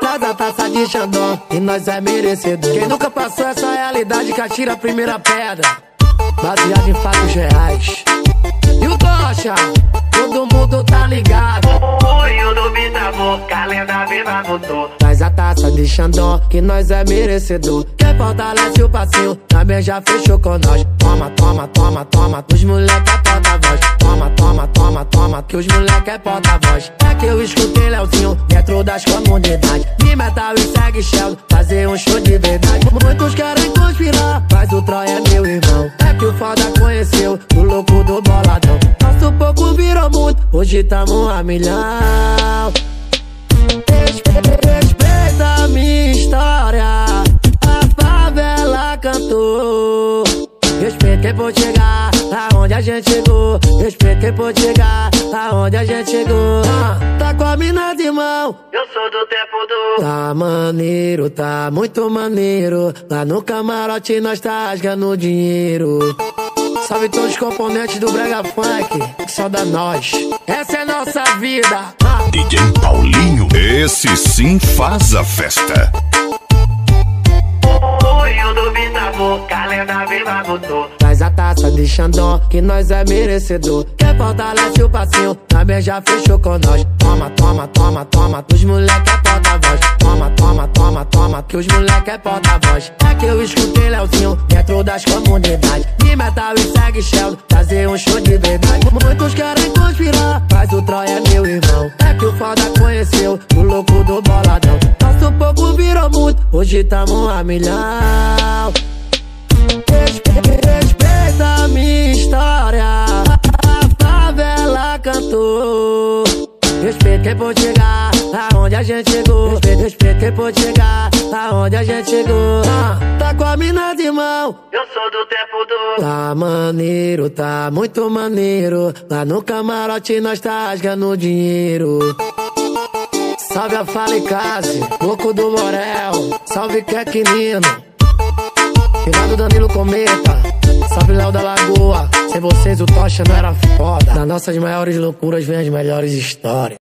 Traz a taça de Xandão, e nós é merecedor. Quem nunca passou essa realidade que atira a primeira pedra. Baseado em fatos reais. E o Tocha, todo mundo tá ligado. Oi, o do Bitavô, calenda viva voltou. Traz a taça de Xandão, que nós é merecedor. Quem fortalece o passinho, também já fechou com nós. Toma, toma, toma, toma, os moleque é porta-voz. Toma, toma, toma, toma, que os moleque é porta-voz. É que eu escutei Leozinho, dentro das comunidades. Metal e segue shell, fazer um show de verdade. Muitos querem conspirar, mas o Troia é meu irmão. É que o foda conheceu, o louco do boladão. Nosso pouco virou muito, hoje tamo a milhão. Respe- Respeita a minha história, a favela cantou. Respeita quem pode chegar aonde a gente chegou. Respeita quem pode chegar aonde a gente chegou. Ah, com a mina de mão. Eu sou do tempo do. Tá maneiro, tá muito maneiro. Lá no camarote nós tá rasgando dinheiro. Salve todos os componentes do Brega Funk, que só da nós. Essa é nossa vida. Ah. DJ Paulinho. Esse sim faz a festa. Oi, o do Bitavô, calenda viva voltou. Traz a taça de Xandão, que nós é merecedor. Quem fortalece o passinho, também já fechou com nós. Toma, toma, toma, toma, os moleque é porta-voz. Toma, toma, toma, toma, que os moleque é porta-voz. É que eu escutei Leozinho, dentro das comunidades. Me metal e segue shell, fazer um show de verdade. Muitos querem conspirar, hoje tamo a milhão. Respe- Respeita a minha história, a favela cantou. Respeita quem pode chegar aonde a gente chegou. Respeita, respeita quem pode chegar aonde a gente chegou. Ah, tá com a mina de mão. Eu sou do tempo do. Tá maneiro, tá muito maneiro. Lá no camarote nós tá rasgando dinheiro. Salve a Falicase, louco do Morel. Salve Kequinino. Finado Danilo Cometa. Salve Léo da Lagoa. Sem vocês o Tocha não era foda. Das nossas maiores loucuras vem as melhores histórias.